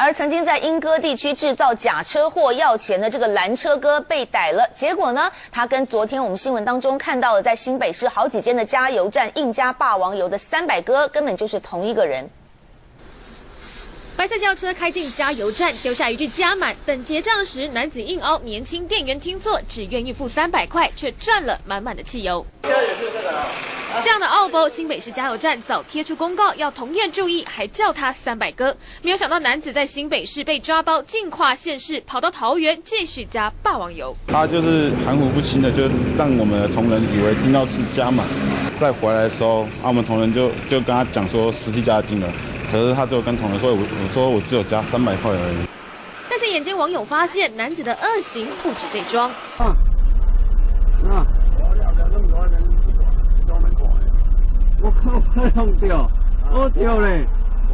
而曾经在英歌地区制造假车祸要钱的这个拦车哥被逮了，结果呢，他跟昨天我们新闻当中看到的在新北市好几间的加油站硬加霸王油的三百哥，根本就是同一个人。白色轿车开进加油站，丢下一句加满。等结账时，男子硬凹年轻店员听错，只愿意付三百块，却赚了满满的汽油。加也是这个啊。这样的澳博新北市加油站早贴出公告，要同业注意，还叫他三百哥。没有想到男子在新北市被抓包，进跨县市，跑到桃园继续加霸王油。他就是含糊不清的，就让我们的同仁以为听到是加满，再回来的时候，啊，我们同仁就就跟他讲说实际加的金额。可是他就跟同仁说，我我说我只有加三百块而已。但是眼尖网友发现，男子的恶行不止这桩。啊，我，弄掉！我掉嘞，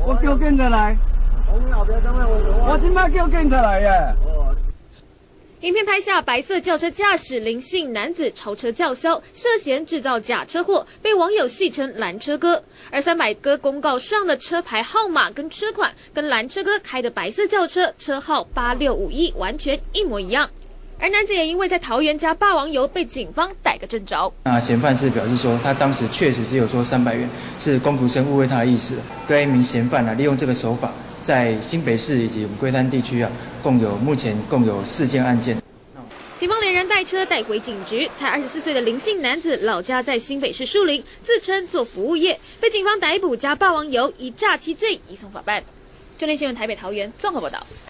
我叫警察来。我今麦叫警察来耶。影片拍下白色轿车驾驶林姓男子超车叫嚣，涉嫌制造假车祸，被网友戏称“拦车哥”。而三百哥公告上的车牌号码跟车款，跟拦车哥开的白色轿车车号八六五一完全一模一样。而男子也因为在桃园加霸王油，被警方逮个正着。那嫌犯是表示说，他当时确实只有说三百元，是龚福生误会他的意思。该名嫌犯呢，利用这个手法。在新北市以及龟山地区啊，共有目前共有四件案件。警方连人带车带回警局，才二十四岁的林姓男子，老家在新北市树林，自称做服务业，被警方逮捕加霸王油以诈欺罪移送法办。中天新闻台北桃园综合报道。